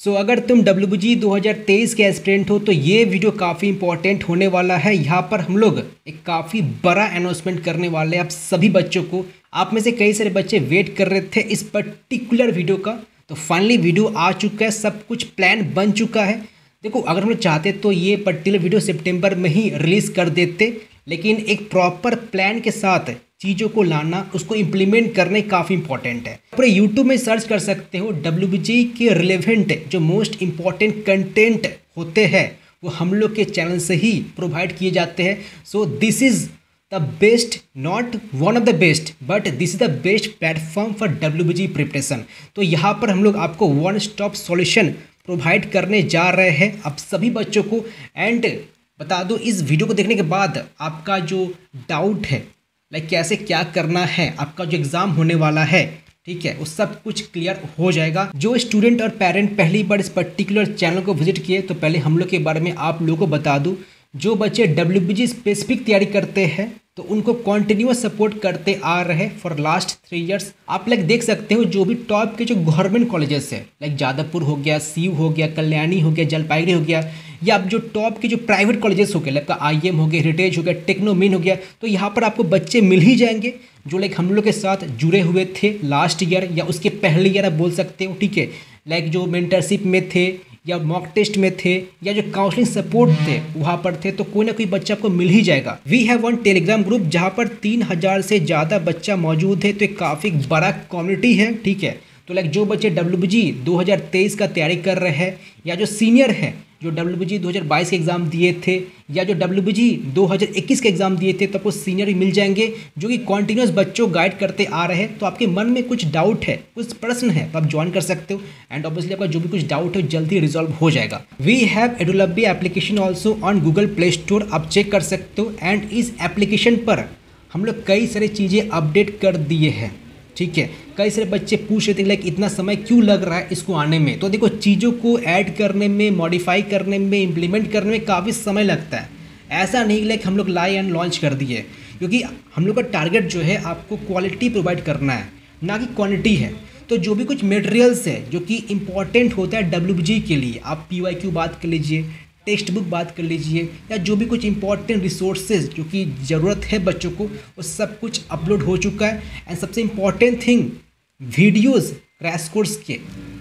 सो so, अगर तुम W G दो हज़ार तेईस के एस्पिरेंट हो तो ये वीडियो काफ़ी इंपॉर्टेंट होने वाला है। यहाँ पर हम लोग एक काफ़ी बड़ा अनाउंसमेंट करने वाले हैं आप सभी बच्चों को। आप में से कई सारे बच्चे वेट कर रहे थे इस पर्टिकुलर वीडियो का। तो फाइनली वीडियो आ चुका है सब कुछ प्लान बन चुका है। देखो अगर हम लोग चाहते तो ये पर्टिकुलर वीडियो सितंबर में ही रिलीज़ कर देते लेकिन एक प्रॉपर प्लान के साथ चीज़ों को लाना, उसको इम्प्लीमेंट करने काफ़ी इंपॉर्टेंट है। पूरे यूट्यूब में सर्च कर सकते हो डब्ल्यू के रिलेवेंट जो मोस्ट इंपॉर्टेंट कंटेंट होते हैं, वो हम लोग के चैनल से ही प्रोवाइड किए जाते हैं। So this is the best not one of the best but this is the best platform for W G preparation तो यहाँ पर हम लोग आपको वन स्टॉप सॉल्यूशन प्रोवाइड करने जा रहे हैं अब सभी बच्चों को। एंड बता दो, इस वीडियो को देखने के बाद आपका जो डाउट है लाइक कैसे क्या करना है? आपका जो एग्ज़ाम होने वाला है, ठीक है वो सब कुछ क्लियर हो जाएगा। जो स्टूडेंट और पेरेंट पहली बार इस पर्टिकुलर चैनल को विज़िट किए तो पहले हम लोग के बारे में आप लोगों को बता दूँ। जो बच्चे डब्ल्यू स्पेसिफिक तैयारी करते हैं तो उनको कॉन्टिन्यूस सपोर्ट करते आ रहे फॉर लास्ट थ्री इयर्स आप लाइक देख सकते हो जो भी टॉप के जो गवर्नमेंट कॉलेजेस है लाइक जादवपुर हो गया, सीव हो गया, कल्याणी हो गया, जलपाईगुड़ी हो गया, या आप जो टॉप के जो प्राइवेट कॉलेजेस हो गए लाइक आई एम हो गया हेरिटेज हो गया टेक्नोमिन हो गया तो यहाँ पर आपको बच्चे मिल ही जाएँगे, जो लाइक हम लोग के साथ जुड़े हुए थे लास्ट ईयर या उसके पहले ईयर आप बोल सकते हो, ठीक है? लाइक जो मेंटरशिप में थे या मॉक टेस्ट में थे, या जो काउंसलिंग सपोर्ट थे, वहाँ पर थे तो कोई ना कोई बच्चा आपको मिल ही जाएगा। We have one Telegram group जहाँ पर तीन हज़ार से ज़्यादा बच्चा मौजूद है तो एक काफ़ी बड़ा कम्युनिटी है, ठीक है? तो लाइक जो बच्चे डब्ल्यू हज़ार तेईस का तैयारी कर रहे हैं, या जो सीनियर हैं जो डब्ल्यू बाईस के एग्ज़ाम दिए थे या जो डब्ल्यू हज़ार इक्कीस के एग्ज़ाम दिए थे तो आपको सीनियर मिल जाएँगे, जो कि कॉन्टीन्यूस बच्चों गाइड करते आ रहे हैं। तो आपके मन में कुछ डाउट है, कुछ प्रश्न है तो आप ज्वाइन कर सकते हो। एंड ऑब्वियसली आपका जो भी कुछ डाउट है जल्दी रिजॉल्व हो जाएगा। We have एडुलबी application also on Google Play Store आप चेक कर सकते हो। एंड इस एप्लीकेशन पर हम लोग कई सारी चीज़ें अपडेट कर दिए हैं, ठीक है? कई सारे बच्चे पूछ रहे थे लाइक इतना समय क्यों लग रहा है इसको आने में? तो देखो, चीज़ों को ऐड करने में मॉडिफाई करने में इम्प्लीमेंट करने में काफ़ी समय लगता है। ऐसा नहीं लाइक हम लोग लाई एंड लॉन्च कर दिए। क्योंकि हम लोग का टारगेट जो है, आपको क्वालिटी प्रोवाइड करना है, ना कि क्वान्टिटी है। तो जो भी कुछ मटेरियल्स है, जो कि इंपॉर्टेंट होता है डब्ल्यूजी के लिए, आप पी वाई क्यू बात कर लीजिए टेक्स्ट बुक बात कर लीजिए, या जो भी कुछ इंपॉर्टेंट रिसोर्सेज जो कि ज़रूरत है बच्चों को, वो सब कुछ अपलोड हो चुका है। एंड सबसे important thing videos crash course के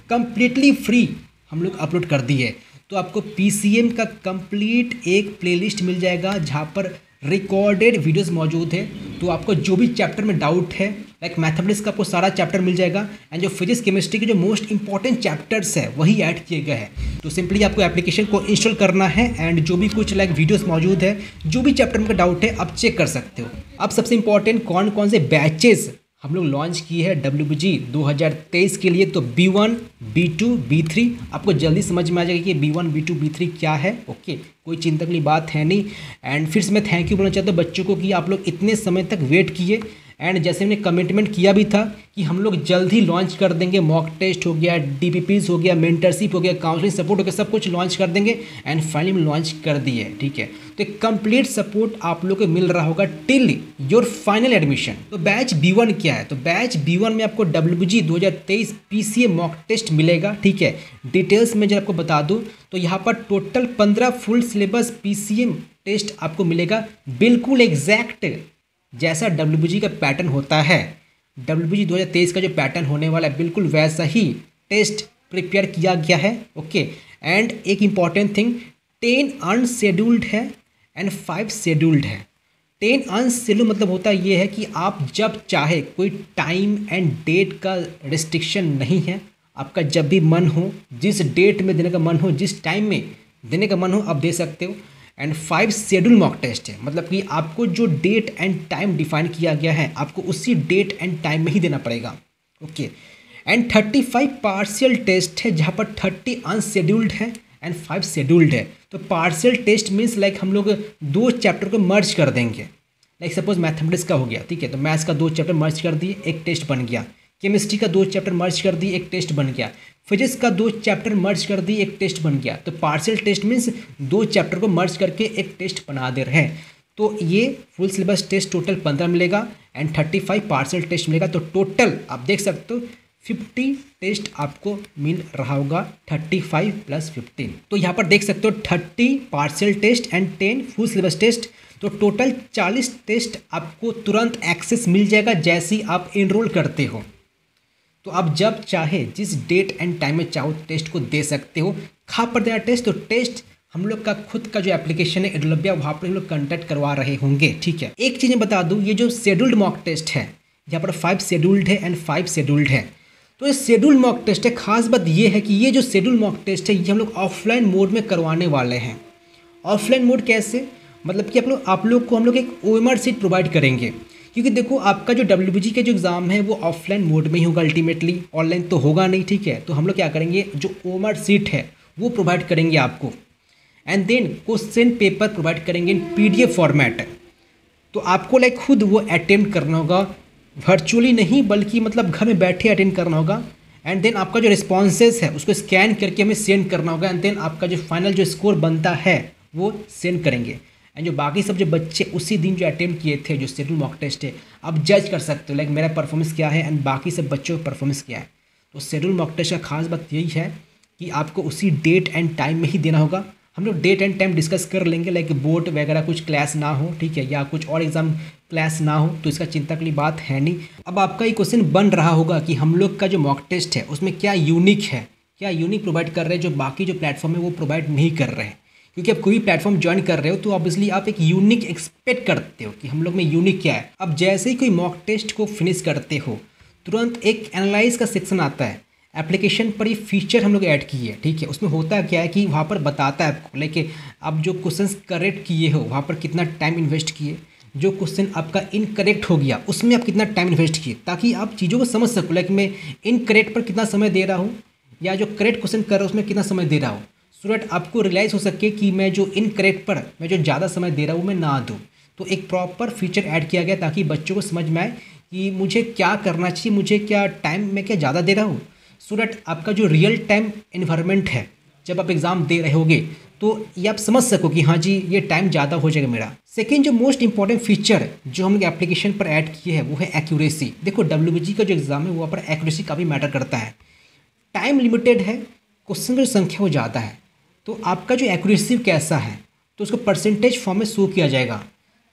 कम्प्लीटली फ्री हम लोग अपलोड कर दिए। तो आपको पीसीएम का कंप्लीट एक प्लेलिस्ट मिल जाएगा, जहाँ पर रिकॉर्डेड वीडियोस मौजूद है। तो आपको जो भी चैप्टर में डाउट है लाइक मैथमेटिक्स का आपको सारा चैप्टर मिल जाएगा। एंड जो फिजिक्स केमिस्ट्री के जो मोस्ट इंपॉर्टेंट चैप्टर्स है, वही ऐड किए गए हैं। तो सिंपली आपको एप्लीकेशन को इंस्टॉल करना है एंड जो भी कुछ लाइक वीडियोस मौजूद है, जो भी चैप्टर में डाउट है, आप चेक कर सकते हो। अब सबसे इंपॉर्टेंट कौन कौन से बैचेज हम लोग लॉन्च की है डब्ल्यू जी दो हज़ार तेईस के लिए तो B one B two B three आपको जल्दी समझ में आ जाएगा कि B one B two B three क्या है। ओके कोई चिंता की बात है नहीं। एंड फिर से मैं थैंक यू बोलना चाहता हूँ बच्चों को कि आप लोग इतने समय तक वेट किए। एंड जैसे हमने कमिटमेंट किया भी था कि हम लोग जल्द ही लॉन्च कर देंगे मॉक टेस्ट हो गया डी हो गया मेंटरशिप हो गया काउंसलिंग सपोर्ट हो गया, सब कुछ लॉन्च कर देंगे एंड फाइनली हम लॉन्च कर दिए ठीक है? तो एक कंप्लीट सपोर्ट आप लोग को मिल रहा होगा टिल योर फाइनल एडमिशन तो बैच बी वन क्या है? तो बैच बी वन में आपको डब्ल्यू जी दो हज़ार तेईस P C A mock test मिलेगा, ठीक है? डिटेल्स में जब आपको बता दूँ तो यहाँ पर टोटल पंद्रह full syllabus P C M test आपको मिलेगा, बिल्कुल एग्जैक्ट जैसा डब्ल्यूजी का पैटर्न होता है डब्ल्यू जी तेईस का जो पैटर्न होने वाला है, बिल्कुल वैसा ही टेस्ट प्रिपेयर किया गया है ओके एंड एक इंपॉर्टेंट थिंग टेन अनशेड्यूल्ड है एंड फाइव शेड्यूल्ड है। टेन अनशेड्यूल मतलब होता ये है कि आप जब चाहे, कोई टाइम एंड डेट का रिस्ट्रिक्शन नहीं है, आपका जब भी मन हो, जिस डेट में, देने का मन हो, जिस टाइम में, देने का मन हो, आप दे सकते हो। And five schedule mock test है। मतलब कि आपको जो डेट एंड टाइम डिफाइन किया गया है, आपको उसी डेट एंड टाइम में ही देना पड़ेगा। Okay and thirty five partial test है, जहाँ पर थर्टी अनशेड्यूल्ड है एंड फाइव शेड्यूल्ड है। तो पार्शियल टेस्ट मीन्स लाइक हम लोग दो चैप्टर को मर्ज कर देंगे। लाइक सपोज़ मैथमेटिक्स का हो गया, ठीक है? तो मैथ्स का दो चैप्टर मर्ज कर दिए, एक टेस्ट बन गया। केमिस्ट्री का दो चैप्टर मर्ज कर दिए, एक टेस्ट बन गया। फिजिक्स का दो चैप्टर मर्ज कर दी, एक टेस्ट बन गया। तो पार्शियल टेस्ट मीन्स दो चैप्टर को मर्ज करके एक टेस्ट बना दे रहे हैं। तो ये फुल सिलेबस टेस्ट टोटल पंद्रह मिलेगा and thirty five partial test मिलेगा। तो टोटल आप देख सकते हो फिफ्टी टेस्ट आपको मिल रहा होगा थर्टी फाइव प्लस फिफ्टीन तो यहाँ पर देख सकते हो thirty partial test and ten full syllabus test. तो टोटल चालीस टेस्ट आपको तुरंत एक्सेस मिल जाएगा जैसे ही आप इनरोल करते हो। तो आप जब चाहे जिस डेट एंड टाइम में चाहो टेस्ट को दे सकते हो खा पर देना टेस्ट तो टेस्ट हम लोग का खुद का जो एप्लीकेशन है, एडोलबिया, वहाँ पर हम लोग कंटेक्ट करवा रहे होंगे, ठीक है? एक चीज़ मैं बता दूँ, ये जो शेड्यूल्ड मॉक टेस्ट है, यहाँ पर फाइव शेड्यूल्ड है एंड फाइव शेड्यूल्ड है। तो ये शेड्यूल मॉक टेस्ट है, खास बात ये है कि ये जो शेड्यूल मॉक टेस्ट है, ये हम लोग ऑफलाइन मोड में करवाने वाले हैं। ऑफलाइन मोड कैसे? मतलब कि आप लोग आप लोग को हम लोग एक ओ सीट प्रोवाइड करेंगे। क्योंकि देखो, आपका जो डब्ल्यू का जो एग्ज़ाम है, वो ऑफलाइन मोड में ही होगा अल्टीमेटली ऑनलाइन तो होगा नहीं, ठीक है? तो हम लोग क्या करेंगे? जो ओमर सीट है, वो प्रोवाइड करेंगे आपको। And then question paper provide करेंगे इन पी फॉर्मेट तो आपको लाइक खुद वो अटेम्प्ट करना होगा। वर्चुअली नहीं, बल्कि मतलब घर में बैठे अटेंड करना होगा। एंड देन आपका जो रिस्पॉन्सेज है, उसको स्कैन करके हमें सेंड करना होगा। एंड देन आपका जो फाइनल जो स्कोर बनता है, वो सेंड करेंगे। एंड जो बाकी सब जो बच्चे उसी दिन जो अटेम्प्ट किए थे, जो शेड्यूल मॉक टेस्ट है, आप जज कर सकते हो लाइक मेरा परफॉर्मेंस क्या है एंड बाकी सब बच्चों का परफॉर्मेंस क्या है। तो शेड्यूल मॉक टेस्ट का खास बात यही है कि आपको उसी डेट एंड टाइम में ही देना होगा। हम लोग डेट एंड टाइम डिस्कस कर लेंगे लाइक बोर्ड वगैरह कुछ क्लास ना हो, ठीक है, या कुछ और एग्ज़ाम क्लास ना हो तो इसका चिंता की बात है नहीं। अब आपका ये क्वेश्चन बन रहा होगा कि हम लोग का जो मॉक टेस्ट है, उसमें क्या यूनिक है, क्या यूनिक प्रोवाइड कर रहे हैं, जो बाकी जो प्लेटफॉर्म है वो प्रोवाइड नहीं कर रहे हैं। क्योंकि आप कोई भी प्लेटफॉर्म ज्वाइन कर रहे हो तो ऑब्वियसली आप एक यूनिक एक्सपेक्ट करते हो कि हम लोग में यूनिक क्या है। अब जैसे ही कोई मॉक टेस्ट को फिनिश करते हो, तुरंत एक एनालाइज का सेक्शन आता है। एप्लीकेशन पर ये फीचर हम लोग ऐड किए हैं, ठीक है? उसमें होता क्या है कि वहाँ पर बताता है आपको लाइक आप जो क्वेश्चन करेक्ट किए हो, वहाँ पर कितना टाइम इन्वेस्ट किए, जो क्वेश्चन आपका इनकरेक्ट हो गया, उसमें आप कितना टाइम इन्वेस्ट किए, ताकि आप चीज़ों को समझ सको लाइक मैं इनकरेक्ट पर कितना समय दे रहा हूँ, या जो करेक्ट क्वेश्चन कर रहा हूँ, उसमें कितना समय दे रहा हूँ। सो डैट आपको रियलाइज़ हो सके कि मैं जो इनकरेक्ट पर, मैं जो ज़्यादा समय दे रहा हूँ, मैं ना दूँ। तो एक प्रॉपर फीचर ऐड किया गया ताकि बच्चों को समझ में आए कि मुझे क्या करना चाहिए, मुझे क्या टाइम मैं क्या ज़्यादा दे रहा हूँ। सो डैट आपका जो रियल टाइम इन्वायरमेंट है, जब आप एग्ज़ाम दे रहे होगे तो ये आप समझ सको कि हाँ जी, ये टाइम ज़्यादा हो जाएगा मेरा। सेकेंड जो मोस्ट इंपॉर्टेंट फीचर जो हम एप्लीकेशन पर ऐड किए हैं, वो है एक्यूरेसी देखो डब्ल्यूबीजी का जो एग्ज़ाम है, वहाँ पर एक्यूरेसी काफ़ी मैटर करता है। टाइम लिमिटेड है क्वेश्चन की संख्या वो ज़्यादा है। तो आपका जो एक्यूरेसी कैसा है तो उसको परसेंटेज फॉर्म में शो किया जाएगा।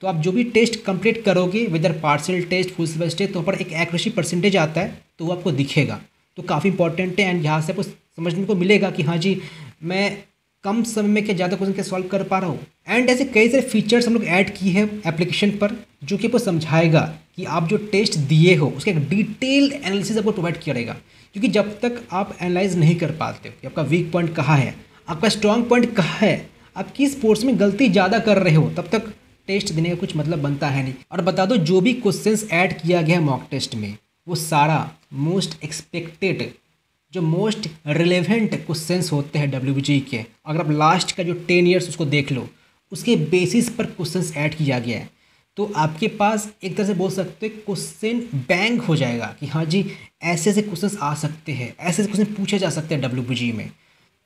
तो आप जो भी टेस्ट कंप्लीट करोगे whether partial test full syllabus test तो पर एक एक्यूरेसी परसेंटेज आता है तो वो आपको दिखेगा। तो काफ़ी इंपॉर्टेंट है एंड यहाँ से आपको समझने को मिलेगा कि हाँ जी, मैं कम समय में क्या ज़्यादा क्वेश्चन क्या सॉल्व कर पा रहा हूँ। एंड ऐसे कई सारे फीचर्स हम लोग ऐड किए हैं एप्लीकेशन पर, जो कि आपको समझाएगा कि आप जो टेस्ट दिए हो, उसका एक डिटेल एनालिसिस आपको प्रोवाइड किया क्योंकि जब तक आप एनालाइज नहीं कर पाते हो, कि आपका वीक पॉइंट कहाँ है आपका स्ट्रॉन्ग पॉइंट कहाँ है? आप किस स्पोर्ट्स में गलती ज़्यादा कर रहे हो? तब तक टेस्ट देने का कुछ मतलब बनता है नहीं। और बता दो, जो भी क्वेश्चंस ऐड किया गया है मॉक टेस्ट में, वो सारा मोस्ट एक्सपेक्टेड जो मोस्ट रिलेवेंट क्वेश्चंस होते हैं डब्ल्यू के, अगर आप लास्ट का जो टेन ईयर्स उसको देख लो, उसके बेसिस पर क्वेश्चंस ऐड किया गया है। तो आपके पास एक तरह से बोल सकते हैं क्वेश्चन बैंक हो जाएगा कि हाँ जी, ऐसे ऐसे क्वेश्चंस आ सकते हैं, ऐसे ऐसे क्वेश्चन पूछे जा सकते हैं डब्ल्यू में।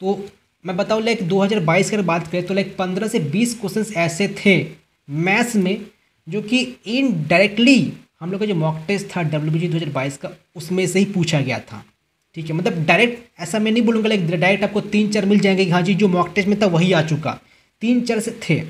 तो मैं बताऊँ लाइक 2022 की अगर बात करें तो लाइक 15 से 20 क्वेश्चन ऐसे थे मैथ्स में, जो कि इनडायरेक्टली हम लोग का जो मॉक टेस्ट था डब्ल्यू बी दो का, उसमें से ही पूछा गया था। ठीक है मतलब डायरेक्ट ऐसा मैं नहीं बोलूँगा लाइक डायरेक्ट आपको तीन चार मिल जाएँगे हाँ जी, जो मॉक टेस्ट में था वही आ चुका। तीन चार से थे।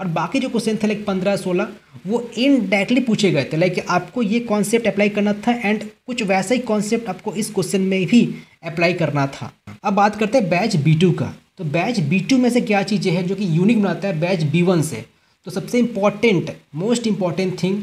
और बाकी जो क्वेश्चन थे लाइक पंद्रह, सोलह, वो इनडायरेक्टली पूछे गए थे लाइक आपको ये कॉन्सेप्ट अप्लाई करना था एंड कुछ वैसा ही कॉन्सेप्ट आपको इस क्वेश्चन में भी अप्लाई करना था। अब बात करते हैं बैच बी टू का। तो बैच बी टू में से क्या चीज़ें हैं जो कि यूनिक बनाता है बैच बी वन से? तो सबसे इंपॉर्टेंट मोस्ट इंपॉर्टेंट थिंग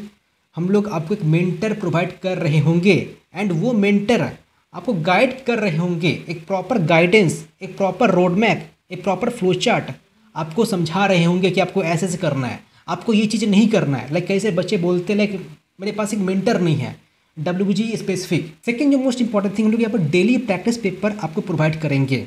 हम लोग आपको एक मेंटर प्रोवाइड कर रहे होंगे एंड वो मेंटर आपको गाइड कर रहे होंगे, एक प्रॉपर गाइडेंस एक प्रॉपर रोड मैप एक प्रॉपर फ्लो चार्ट आपको समझा रहे होंगे कि आपको ऐसे ऐसे करना है, आपको ये चीज़ें नहीं करना है। लाइक कैसे बच्चे बोलते हैं लाइक मेरे पास एक मेंटर नहीं है डब्ल्यू जी स्पेसिफिक सेकेंड जो मोस्ट इंपॉर्टेंट थिंग लोग यहाँ पर डेली प्रैक्टिस पेपर आपको प्रोवाइड करेंगे।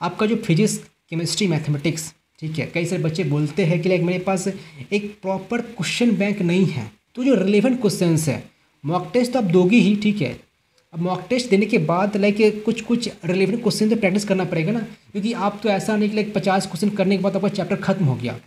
आपका जो फिजिक्स केमिस्ट्री मैथमेटिक्स ठीक है, कई सारे बच्चे बोलते हैं कि लाइक मेरे पास एक प्रॉपर क्वेश्चन बैंक नहीं है। तो जो रिलेवेंट क्वेश्चन है मॉक टेस्ट तो आप दोगे ही, ठीक है अब मॉक टेस्ट देने के बाद लाइक कुछ कुछ रिलेवेंट क्वेश्चन तो प्रैक्टिस करना पड़ेगा ना। क्योंकि आप तो ऐसा नहीं कि लाइक पचास क्वेश्चन करने के बाद आपका चैप्टर खत्म हो गया।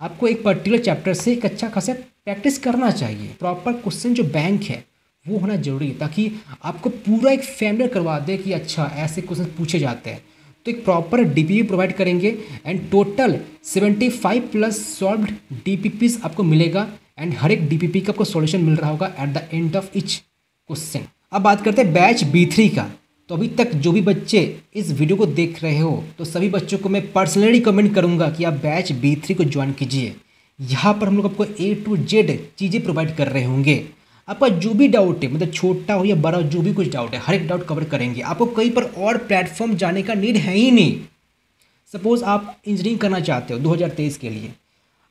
आपको एक पर्टिकुलर चैप्टर से एक अच्छा खासा प्रैक्टिस करना चाहिए। प्रॉपर क्वेश्चन जो बैंक है, वो होना ज़रूरी है, ताकि आपको पूरा एक फैमिलियर करवा दे कि अच्छा ऐसे क्वेश्चन पूछे जाते हैं। तो एक प्रॉपर डीपीपी प्रोवाइड करेंगे and total 75 plus solve D आपको मिलेगा एंड हर एक डीपीपी का आपको सॉल्यूशन मिल रहा होगा at the end of each question अब बात करते हैं बैच बी थ्री का। तो अभी तक जो भी बच्चे इस वीडियो को देख रहे हो तो सभी बच्चों को मैं पर्सनली रिकमेंड करूँगा कि आप बैच बी थ्री को ज्वाइन कीजिए। यहाँ पर हम लोग आपको ए टू जेड चीज़ें प्रोवाइड कर रहे होंगे। आपका जो भी डाउट है मतलब छोटा हो या बड़ा हो, जो भी कुछ डाउट है, हर एक डाउट कवर करेंगे। आपको कहीं पर और प्लेटफॉर्म जाने का नीड है ही नहीं। सपोज़ आप इंजीनियरिंग करना चाहते हो 2023 के लिए।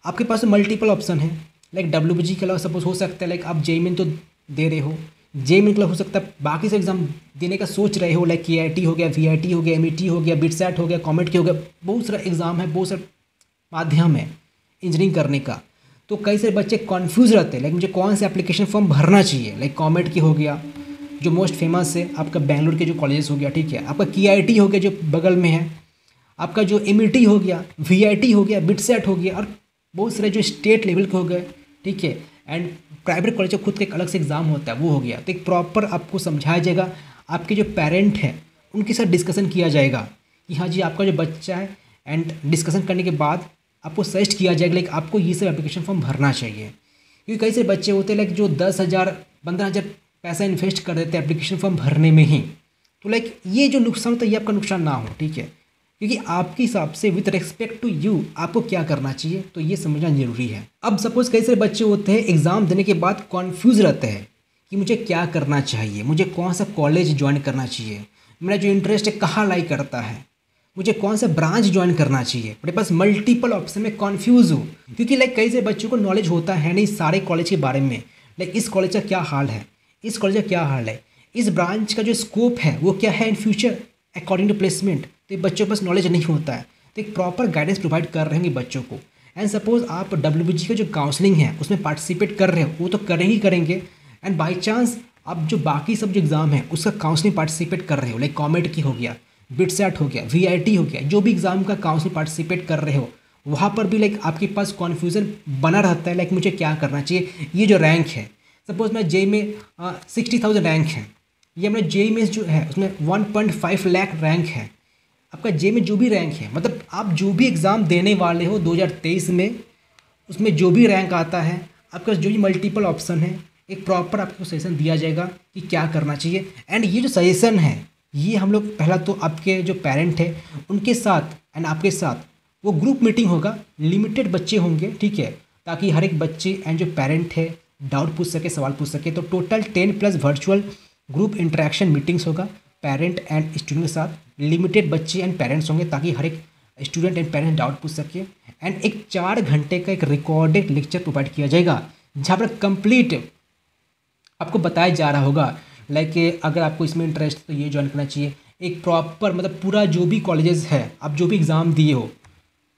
आपके पास मल्टीपल ऑप्शन है। लाइक डब्ल्यू के अलावा सपोज़ हो सकता है लाइक आप जे तो दे रहे हो। जे के अलावा हो सकता है बाकी से एग्ज़ाम देने का सोच रहे हो लाइक के हो गया वीआईटी हो गया एमईटी हो गया बिटसैट हो गया कॉमेट के हो गया बहुत सारा एग्ज़ाम है बहुत सारा माध्यम है इंजीनियरिंग करने का तो कई सारे बच्चे कन्फ्यूज़ रहते हैं लाइक मुझे कौन सा एप्लीकेशन फॉर्म भरना चाहिए लाइक कॉमेट की हो गया जो मोस्ट फ़ेमस है आपका बेंगलोर के जो कॉलेजेस हो गया ठीक है आपका के हो गया जो बगल में है आपका जो एम हो गया वीआईटी हो गया बिटसेट हो गया और बहुत सारे जो स्टेट लेवल के हो गए ठीक है एंड प्राइवेट कॉलेज का खुद का एक अलग से एग्ज़ाम होता है, वो हो गया। तो एक प्रॉपर आपको समझाया जाएगा, आपके जो पेरेंट हैं, उनके साथ डिस्कशन किया जाएगा कि हाँ जी, आपका जो बच्चा है एंड डिस्कशन करने के बाद आपको सजेस्ट किया जाएगा लाइक आपको ये सब एप्लीकेशन फॉर्म भरना चाहिए। क्योंकि कई से बच्चे होते हैं लाइक जो दस हज़ार, पंद्रह हज़ार पैसा इन्वेस्ट कर देते हैं एप्लीकेशन फॉर्म भरने में ही। तो लाइक ये जो नुकसान होता है, ये आपका नुकसान ना हो, ठीक है? क्योंकि आपके हिसाब से विथ रेस्पेक्ट टू यू आपको क्या करना चाहिए? तो ये समझना ज़रूरी है। अब सपोज़ कई सारे बच्चे होते हैं एग्ज़ाम देने के बाद कॉन्फ्यूज़ रहते हैं कि मुझे क्या करना चाहिए? मुझे कौन सा कॉलेज ज्वाइन करना चाहिए? मेरा जो इंटरेस्ट है, कहाँ लाई करता है? मुझे कौन सा ब्रांच ज्वाइन करना चाहिए? मेरे पास मल्टीपल ऑप्शन में कन्फ्यूज़ हूँ। क्योंकि लाइक कई से बच्चों को नॉलेज होता है नहीं सारे कॉलेज के बारे में। लाइक इस कॉलेज का क्या हाल है? इस कॉलेज का क्या हाल है? इस ब्रांच का जो स्कोप है, वो क्या है in future according to placement तो बच्चों के पास नॉलेज नहीं होता है। तो एक प्रॉपर गाइडेंस प्रोवाइड कर रहे हैं बच्चों को। एंड सपोज़ आप डब्ल्यू जी का जो काउंसलिंग है, उसमें पार्टिसिपेट कर रहे हो, वो तो करें ही करेंगे। एंड बाई चांस आप जो बाकी सब जो एग्ज़ाम है, उसका काउंसलिंग पार्टिसिपेट कर रहे हो लाइक कॉमेट की हो गया बिट बिटसेट हो गया वी आई टी हो गया, जो भी एग्ज़ाम का काउंसलिंग पार्टिसिपेट कर रहे हो, वहाँ पर भी लाइक आपके पास कॉन्फ्यूज़न बना रहता है लाइक मुझे क्या करना चाहिए? ये जो रैंक है सपोज़ मैं जे में सिक्सटी थाउज़ेंड रैंक है ये अपने जे में जो है, उसमें one point five lakh rank है। आपका जे में जो भी रैंक है मतलब आप जो भी एग्ज़ाम देने वाले हो 2023 में, उसमें जो भी रैंक आता है, आपका जो भी मल्टीपल ऑप्शन है, एक प्रॉपर आपको सजेशन दिया जाएगा कि क्या करना चाहिए। एंड ये जो सजेशन है, ये हम लोग पहला तो आपके जो पेरेंट है, उनके साथ एंड आपके साथ, वो ग्रुप मीटिंग होगा। लिमिटेड बच्चे होंगे, ठीक है? ताकि हर एक बच्चे एंड जो पेरेंट है डाउट पूछ सके, सवाल पूछ सके। तो total ten plus virtual group interaction meetings होगा पेरेंट एंड स्टूडेंट के साथ। लिमिटेड बच्चे एंड पेरेंट्स होंगे ताकि हर एक स्टूडेंट एंड पेरेंट्स डाउट पूछ सके। एंड एक चार घंटे का एक रिकॉर्डेड लेक्चर प्रोवाइड किया जाएगा, जहाँ पर कंप्लीट आपको बताया जा रहा होगा। लाइक अगर आपको इसमें इंटरेस्ट तो ये ज्वाइन करना चाहिए। एक प्रॉपर मतलब पूरा जो भी कॉलेजेस है, आप जो भी एग्ज़ाम दिए हो,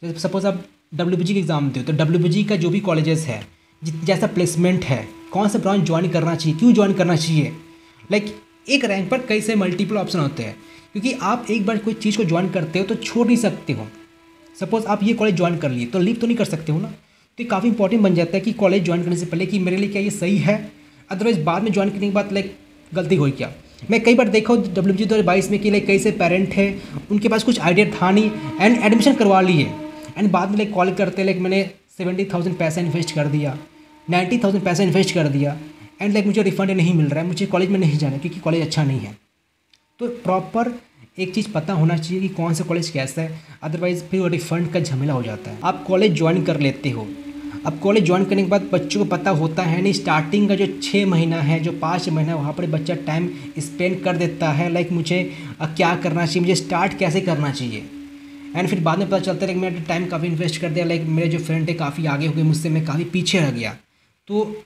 जैसे सपोज़ आप डब्ल्यू की एग्ज़ाम दिए हो तो डब्ल्यू का जो भी कॉलेजेस है जैसा प्लेसमेंट है, कौन सा ब्रांच ज्वाइन करना चाहिए, क्यों ज्वाइन करना चाहिए? लाइक एक रैंक पर कई से मल्टीपल ऑप्शन होते हैं। क्योंकि आप एक बार कोई चीज़ को ज्वाइन करते हो तो छोड़ नहीं सकते हो। सपोज़ आप ये कॉलेज ज्वाइन कर लिए तो लीव तो नहीं कर सकते हो ना? तो ये काफ़ी इंपॉर्टेंट बन जाता है कि कॉलेज ज्वाइन करने से पहले कि मेरे लिए क्या ये सही है? अदरवाइज़ बाद में ज्वाइन करने के बाद लाइक गलती हुई क्या? मैं कई बार देखा हूँ डब्ल्यू जी दो हज़ार बाईस में कि लाइक कई से पेरेंट है, उनके पास कुछ आइडिया था नहीं एंड एडमिशन करवा लिए एंड बाद में लाइक कॉल करते लाइक मैंने सेवेंटी थाउज़ेंड पैसा इन्वेस्ट कर दिया नाइन्टी थाउज़ेंड पैसा इन्वेस्ट कर दिया। एंड लाइक मुझे रिफंड नहीं मिल रहा है, मुझे कॉलेज में नहीं जाना क्योंकि कॉलेज अच्छा नहीं है। तो प्रॉपर एक चीज़ पता होना चाहिए कि कौन सा कॉलेज कैसा है अदरवाइज़ फिर वो रिफंड का झमेला हो जाता है। आप कॉलेज ज्वाइन कर लेते हो। अब कॉलेज ज्वाइन करने के बाद बच्चों को पता होता है, नहीं स्टार्टिंग का जो छः महीना है, जो पाँच महीना वहाँ पर बच्चा टाइम स्पेंड कर देता है। लाइक मुझे क्या करना चाहिए, मुझे स्टार्ट कैसे करना चाहिए? एंड फिर बाद में पता चलता है कि मैंने टाइम काफ़ी इन्वेस्ट कर दिया लाइक मेरे जो फ्रेंड है काफ़ी आगे हो गए मुझसे, मैं काफ़ी पीछे रह गया। तो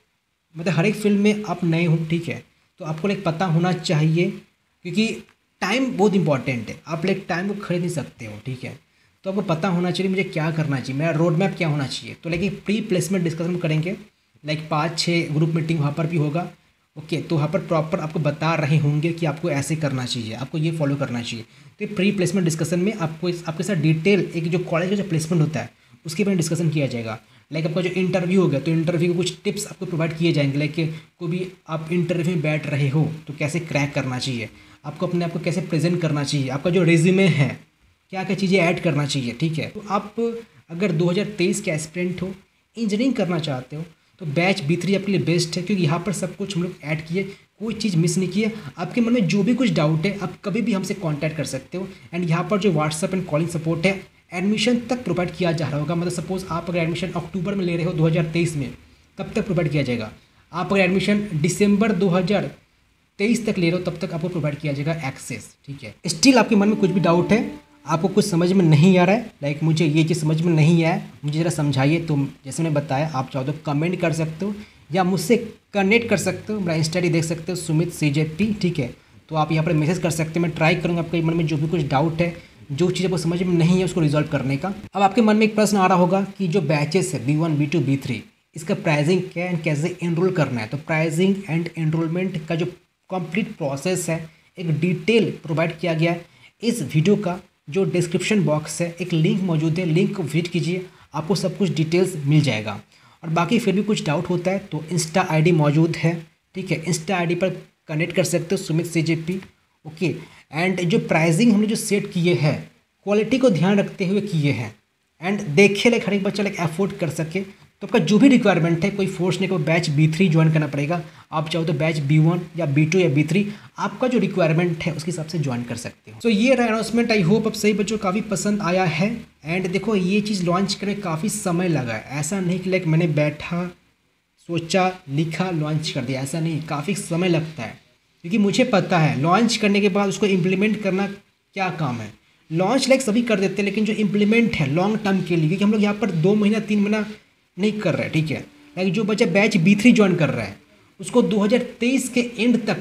मतलब हर एक फ़ील्ड में आप नए हो, ठीक है? तो आपको लाइक पता होना चाहिए, क्योंकि टाइम बहुत इंपॉर्टेंट है। आप लाइक टाइम को खरीद नहीं सकते हो, ठीक है? तो आपको पता होना चाहिए मुझे क्या करना चाहिए, मेरा रोड मैप क्या होना चाहिए। तो लाइक प्री प्लेसमेंट डिस्कशन करेंगे। लाइक पाँच छः ग्रुप मीटिंग वहाँ पर भी होगा ओके तो वहाँ पर प्रॉपर आपको बता रहे होंगे कि आपको ऐसे करना चाहिए, आपको ये फॉलो करना चाहिए। तो प्री प्लेसमेंट डिस्कशन में आपको इस, आपके साथ डिटेल एक जो कॉलेज का जो प्लेसमेंट होता है, उसके बारे में डिस्कशन किया जाएगा। लाइक आपका जो इंटरव्यू हो गया तो इंटरव्यू के कुछ टिप्स आपको प्रोवाइड किए जाएँगे। लाइक कोई भी आप इंटरव्यू में बैठ रहे हो तो कैसे क्रैक करना चाहिए? आपको अपने आप को कैसे प्रेजेंट करना चाहिए? आपका जो रेज्यूमे है क्या क्या चीज़ें ऐड करना चाहिए, ठीक है? तो आप अगर 2023 के एस्पिरेंट हो इंजीनियरिंग करना चाहते हो तो बैच बी थ्री आपके लिए बेस्ट है, क्योंकि यहाँ पर सब कुछ हम लोग ऐड किए, कोई चीज़ मिस नहीं किए। आपके मन में जो भी कुछ डाउट है, आप कभी भी हमसे कांटेक्ट कर सकते हो। एंड यहाँ पर जो व्हाट्सअप एंड कॉलिंग सपोर्ट है एडमिशन तक प्रोवाइड किया जा रहा होगा। मतलब सपोज़ आप अगर एडमिशन अक्टूबर में ले रहे हो 2023 में, तब तक प्रोवाइड किया जाएगा। आप अगर एडमिशन दिसंबर 2023 तक ले रहे हो, तब तक आपको प्रोवाइड किया जाएगा एक्सेस ठीक है? स्टिल आपके मन में कुछ भी डाउट है, आपको कुछ समझ में नहीं आ रहा है लाइक मुझे ये चीज़ समझ में नहीं आया, मुझे ज़रा समझाइए तो जैसे मैंने बताया, आप चाहो तो कमेंट कर सकते हो या मुझसे कनेक्ट कर सकते हो, मेरा इंस्टा देख सकते हो, सुमित सी ठीक है? तो आप यहाँ पर मैसेज कर सकते हो, मैं ट्राई करूँगा, आपके मन में जो भी कुछ डाउट है जो चीज़ आपको समझ में नहीं है उसको रिजॉल्व करने का। अब आपके मन में एक प्रश्न आ रहा होगा कि जो बैचेस है B one B two B three इसका प्राइजिंग क्या एंड कैसे एनरोल करना है? तो प्राइजिंग एंड एनरोलमेंट का जो कंप्लीट प्रोसेस है, एक डिटेल प्रोवाइड किया गया है। इस वीडियो का जो डिस्क्रिप्शन बॉक्स है, एक लिंक मौजूद है लिंक को विज़िट कीजिए, आपको सब कुछ डिटेल्स मिल जाएगा। और बाकी फिर भी कुछ डाउट होता है तो इंस्टा आईडी मौजूद है, ठीक है? इंस्टा आईडी पर कनेक्ट कर सकते हो सुमित सी ओके एंड जो प्राइजिंग हमने जो सेट किए हैं क्वालिटी को ध्यान रखते हुए किए हैं। एंड देखे लाइक हर एक बच्चा लाइक एफोर्ड कर सके। तो आपका जो भी रिक्वायरमेंट है कोई फोर्स नहीं कोई बैच बी थ्री ज्वाइन करना पड़ेगा। आप चाहो तो बैच बी वन या बी टू या बी थ्री आपका जो रिक्वायरमेंट है उसके हिसाब से ज्वाइन कर सकते हो। सो so, ये रहा अनाउंसमेंट आई होप अब सही बच्चों को काफ़ी पसंद आया है। एंड देखो ये चीज़ लॉन्च करने काफ़ी समय लगा है। ऐसा नहीं कि लाइक मैंने बैठा सोचा लिखा लॉन्च कर दिया। ऐसा नहीं काफ़ी समय लगता है। क्योंकि मुझे पता है लॉन्च करने के बाद उसको इम्प्लीमेंट करना क्या काम है? लॉन्च लाइक सभी कर देते हैं, लेकिन जो इम्प्लीमेंट है लॉन्ग टर्म के लिए, क्योंकि हम लोग यहाँ पर दो महीना, तीन महीना नहीं कर रहे हैं ठीक है? लाइक जो बच्चा बैच बी थ्री ज्वाइन कर रहा है, उसको 2023 के एंड तक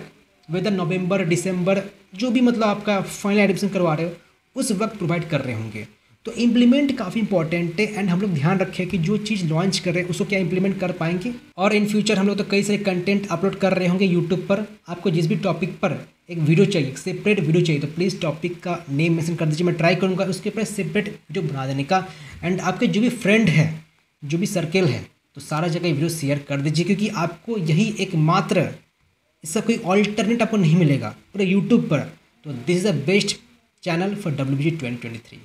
वेदर नवंबर दिसंबर जो भी मतलब आपका फाइनल एडमिशन करवा रहे हो, उस वक्त प्रोवाइड कर रहे होंगे। तो इम्प्लीमेंट काफ़ी इंपॉर्टेंट है एंड हम लोग ध्यान रखें कि जो चीज़ लॉन्च कर रहे हैं, उसको क्या इम्प्लीमेंट कर पाएँगे? और इन फ्यूचर हम लोग तो कई सारे कंटेंट अपलोड कर रहे होंगे यूट्यूब पर। आपको जिस भी टॉपिक पर एक वीडियो चाहिए सेपरेट वीडियो चाहिए तो प्लीज़ टॉपिक का नेम मेंशन कर दीजिए, मैं ट्राई करूँगा। उसके ऊपर सेपरेट वीडियो बना देने का। एंड आपके जो भी फ्रेंड है, जो भी सर्कल है तो सारा जगह वीडियो शेयर कर दीजिए, क्योंकि आपको यही एक मात्र इसका कोई ऑल्टरनेट आपको नहीं मिलेगा पूरे यूट्यूब पर। तो this is the best channel for W B G twenty twenty three